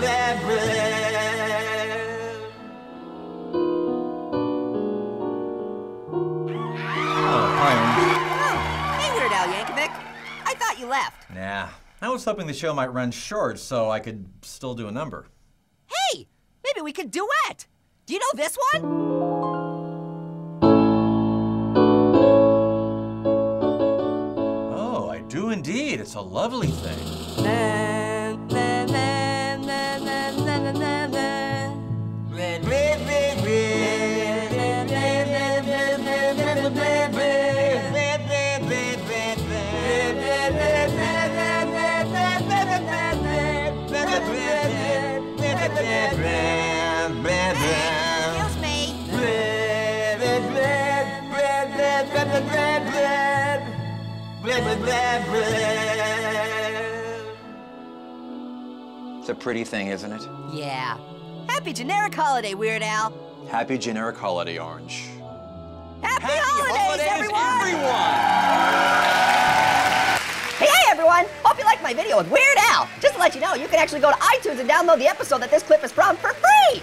Oh, left. Nah, I was hoping the show might run short so I could still do a number. Hey, maybe we could duet. Do you know this one? Oh, I do indeed. It's a lovely thing. Bread, Excuse me. Bread, bread, bread, bread, bread, bread, bread, bread. Bread, bread, bread. It's a pretty thing, isn't it? Yeah. Happy generic holiday, Weird Al. Happy generic holiday, Orange. Happy, Happy holidays, everyone! everyone! Hey, hey, everyone! Hope you liked my video with Weird Al. Just to let you know, you can actually go to iTunes and download the episode that this clip is from for free.